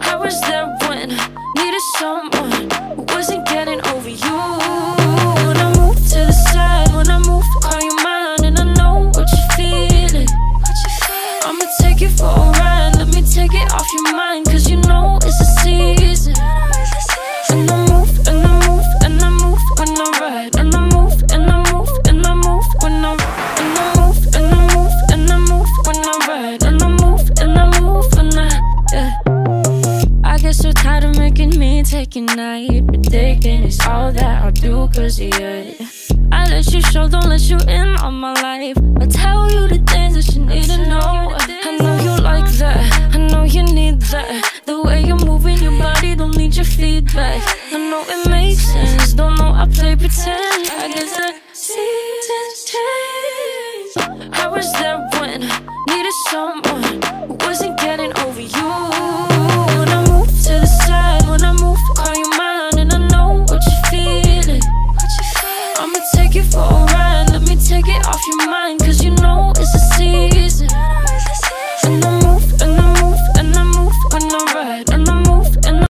I was there when needed someone who wasn't getting over you. When I to the side, when I you mine, and I know what you're feeling. I'ma take for a ride, let me take it off your Tired of making me take a night predicting taking all that I do cause yeah I let you show, don't let you in on my life. I tell you the things that you need to know. I know you like that, I know you need that. The way you're moving your body, don't need your feedback I know it makes sense, don't know I play pretend. I guess the seasons change. I was there when, needed someone? you fall.